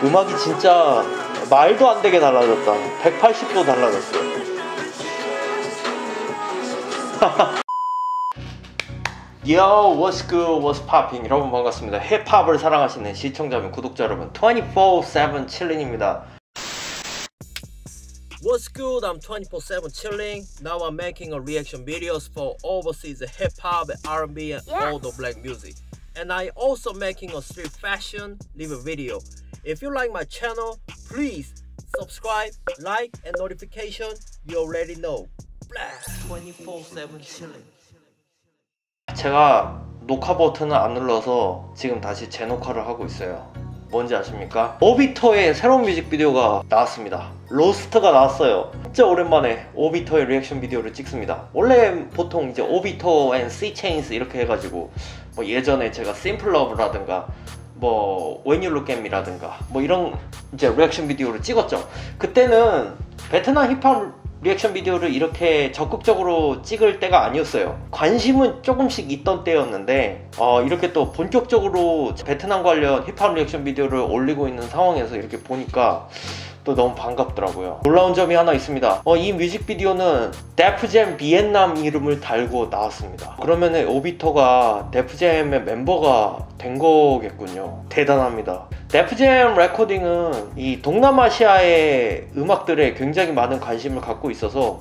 음악이 진짜 말도 안 되게 달라졌다. 180도 달라졌어요. Yo, what's good, what's popping? 여러분 반갑습니다. 힙합을 사랑하시는 시청자 여러분, 구독자 여러분, 24/7 칠린입니다. What's good? I'm 24/7 chilling. Now I'm making a reaction videos for overseas hip hop, R&B, and all the black music. And I also making a street fashion live video. If you like my channel, please subscribe, like, and notification. You already know. 24/7 chilling. 제가 녹화 버튼을 안 눌러서 지금 다시 재녹화를 하고 있어요. 뭔지 아십니까? Obito의 새로운 뮤직비디오가 나왔습니다. LOST가 나왔어요. 진짜 오랜만에 Obito의 reaction video를 찍습니다. 원래 보통 이제 Obito and Seachains 이렇게 해가지고 뭐 예전에 제가 Simple Love라든가 뭐 When You Look At Me라든가 뭐 이런 이제 reaction video를 찍었죠. 그때는 베트남 힙합 reaction video를 이렇게 적극적으로 찍을 때가 아니었어요. 관심은 조금씩 있던 때였는데 어, 이렇게 또 본격적으로 베트남 관련 힙합 reaction video를 올리고 있는 상황에서 이렇게 보니까 또 너무 반갑더라고요. 놀라운 점이 하나 있습니다. 어, 이 뮤직비디오는 Def Jam Vietnam 이름을 달고 나왔습니다. 그러면은 Obito가 Def Jam의 멤버가 된 거겠군요. 대단합니다. Def Jam Recording은 이 동남아시아의 음악들에 굉장히 많은 관심을 갖고 있어서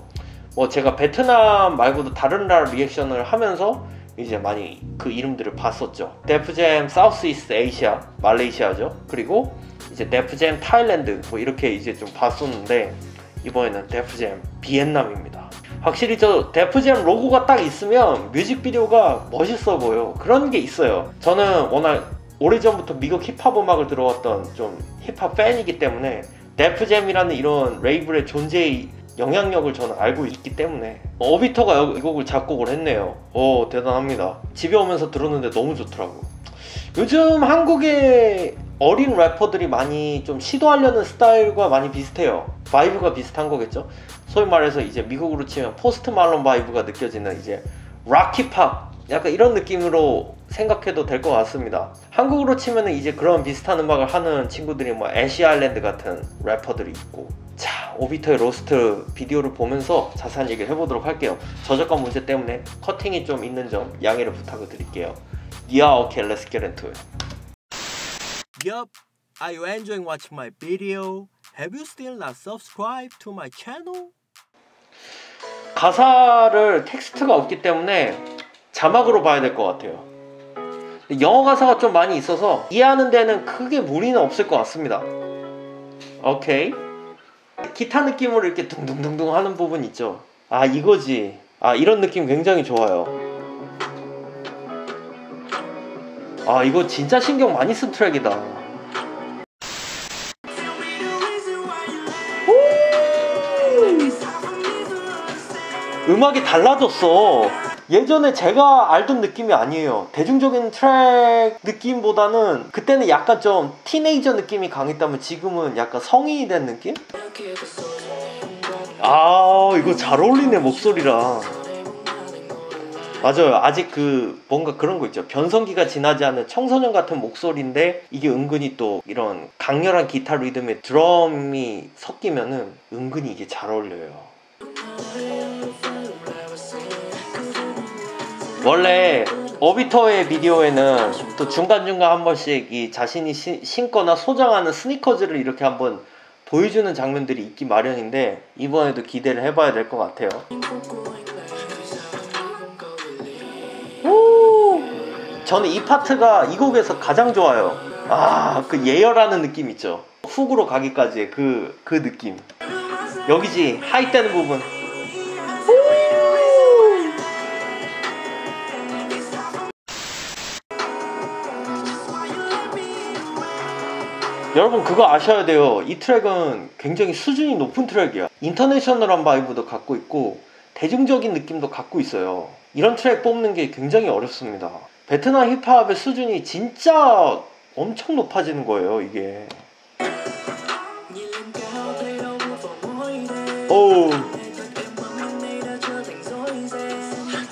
뭐 제가 베트남 말고도 다른 나라 리액션을 하면서 이제 많이 그 이름들을 봤었죠. Def Jam Southeast Asia, 말레이시아죠. 그리고 이제 Def Jam Thailand 뭐 이렇게 이제 좀 봤었는데 이번에는 Def Jam Vietnam입니다. 확실히 저 Def Jam 로고가 딱 있으면 뮤직비디오가 멋있어 보여. 그런 게 있어요. 저는 워낙 오래전부터 미국 힙합 음악을 들어왔던 좀 힙합 팬이기 때문에 Def Jam이라는 이런 레이블의 존재의 영향력을 저는 알고 있기 때문에 Obito가 이 곡을 작곡을 했네요. 오 대단합니다. 집에 오면서 들었는데 너무 좋더라고. 요즘 한국의 어린 래퍼들이 많이 좀 시도하려는 스타일과 많이 비슷해요. vibe가 비슷한 거겠죠. 소위 말해서 이제 미국으로 치면 Post Malone vibe가 느껴지는 이제 락힙합 약간 이런 느낌으로 생각해도 될 것 같습니다. 한국으로 치면 이제 그런 비슷한 음악을 하는 친구들이 뭐 Ash Island 같은 래퍼들이 있고 자 Obito의 LOST 비디오를 보면서 자세한 얘기를 해보도록 할게요. 저작권 문제 때문에 커팅이 좀 있는 점 양해를 부탁을 드릴게요. Yeah, okay, let's get into it. Yup, are you enjoying watching my video? Have you still not subscribed to my channel? 가사를 텍스트가 없기 때문에 자막으로 봐야 될 것 같아요. 영어 가사가 좀 많이 있어서 이해하는 데는 크게 무리는 없을 것 같습니다. 오케이. 기타 느낌으로 이렇게 둥둥둥둥 하는 부분 있죠. 아, 이거지. 아, 이런 느낌 굉장히 좋아요. 아, 이거 진짜 신경 많이 쓴 트랙이다. 음악이 달라졌어. 예전에 제가 알던 느낌이 아니에요. 대중적인 트랙 느낌보다는 그때는 약간 좀 티네이저 느낌이 강했다면 지금은 약간 성인이 된 느낌? 아 이거 잘 어울리네 목소리랑 맞아요. 아직 그 뭔가 그런 거 있죠. 변성기가 지나지 않은 청소년 같은 목소리인데 이게 은근히 또 이런 강렬한 기타 리듬에 드럼이 섞이면은 은근히 이게 잘 어울려요. 원래 오비터의 비디오에는 또 중간중간 한 번씩 이 자신이 시, 신거나 소장하는 스니커즈를 이렇게 한번 보여주는 장면들이 있기 마련인데 이번에도 기대를 해봐야 될 것 같아요. 저는 이 파트가 이 곡에서 가장 좋아요. 아, 그 예열하는 느낌 있죠. 훅으로 가기까지의 그, 그 느낌. 여기지, 하이 때는 부분. 여러분 그거 아셔야 돼요. 이 트랙은 굉장히 수준이 높은 트랙이야. international한 vibe도 갖고 있고 대중적인 느낌도 갖고 있어요. 이런 트랙 뽑는 게 굉장히 어렵습니다. 베트남 힙합의 수준이 진짜 엄청 높아지는 거예요, 이게. 오.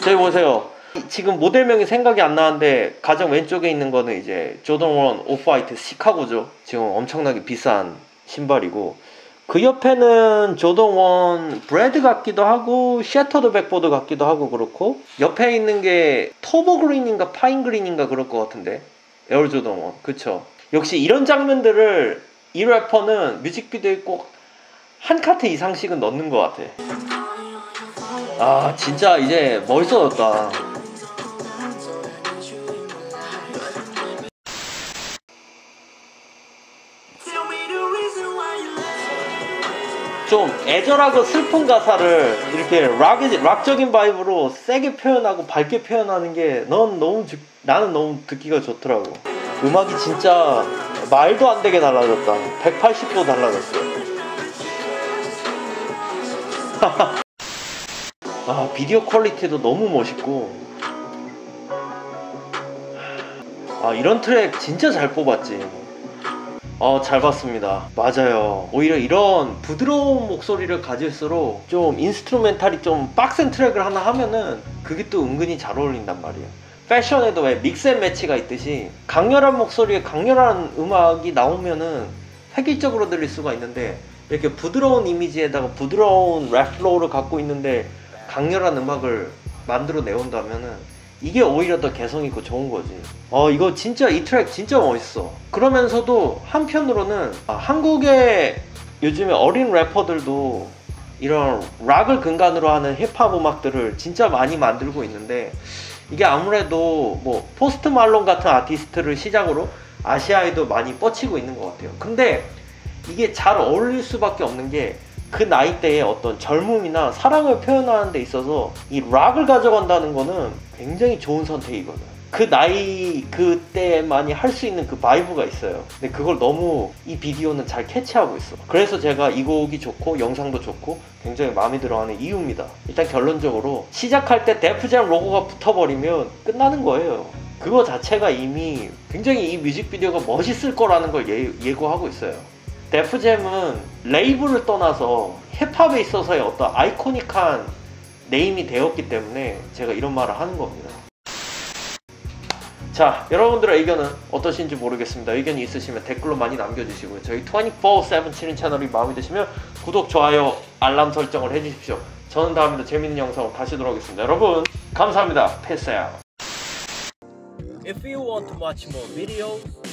저기 보세요. 지금 모델명이 생각이 안 나는데 가장 왼쪽에 있는 거는 이제 Jordan One Off-White Chicago죠. 지금 엄청나게 비싼 신발이고 그 옆에는 Jordan One Bred 같기도 하고 Shattered Backboard 같기도 하고 그렇고 옆에 있는 게 Turbo Green인가 Pine Green인가 그럴 것 같은데? Air Jordan One. 그쵸? 역시 이런 장면들을 이 래퍼는 뮤직비디오에 꼭 한 카트 이상씩은 넣는 것 같아. 아 진짜 이제 멋있어졌다 좀 애절하고 슬픈 가사를 이렇게 락이, 락적인 vibe로 세게 표현하고 밝게 표현하는 게 넌 너무 듣- 나는 너무 듣기가 좋더라고. 음악이 진짜 말도 안 되게 달라졌다. 180도 달라졌어. 아 비디오 퀄리티도 너무 멋있고. 아 이런 트랙 진짜 잘 뽑았지. 어, 잘 봤습니다. 맞아요. 오히려 이런 부드러운 목소리를 가질수록 좀 instrumental이 좀 빡센 트랙을 하나 하면은 그게 또 은근히 잘 어울린단 말이에요. 패션에도 왜 mix and match가 있듯이 강렬한 목소리에 강렬한 음악이 나오면은 획일적으로 들릴 수가 있는데 이렇게 부드러운 이미지에다가 부드러운 랩 flow를 갖고 있는데 강렬한 음악을 만들어 내온다면은 이게 오히려 더 개성 있고 좋은 거지. 어 이거 진짜 이 트랙 진짜 멋있어. 그러면서도 한편으로는 아, 한국의 요즘에 어린 래퍼들도 이런 락을 근간으로 하는 힙합 음악들을 진짜 많이 만들고 있는데 이게 아무래도 뭐 Post Malone 같은 아티스트를 시작으로 아시아에도 많이 뻗치고 있는 것 같아요. 근데 이게 잘 어울릴 수밖에 없는 게 그 나이대의 어떤 젊음이나 사랑을 표현하는 데 있어서 이 락을 가져간다는 거는 굉장히 좋은 선택이거든. 그 나이 그때만이 할 수 있는 그 vibe가 있어요. 근데 그걸 너무 이 비디오는 잘 캐치하고 있어. 그래서 제가 이 곡이 좋고 영상도 좋고 굉장히 마음에 들어하는 이유입니다. 일단 결론적으로 시작할 때 Def Jam 로고가 붙어버리면 끝나는 거예요. 그거 자체가 이미 굉장히 이 뮤직비디오가 멋있을 거라는 걸 예, 예고하고 있어요. Def Jam은 레이블을 떠나서 힙합에 있어서의 어떤 아이코닉한 네임이 되었기 때문에 제가 이런 말을 하는 겁니다. 자, 여러분들의 의견은 어떠신지 모르겠습니다. 의견이 있으시면 댓글로 많이 남겨주시고요. 저희 24-7 치는 채널이 마음에 드시면 구독, 좋아요, 알람 설정을 해주십시오. 저는 다음에도 재밌는 영상으로 다시 돌아오겠습니다. 여러분, 감사합니다. 패스야. If you want to watch more videos,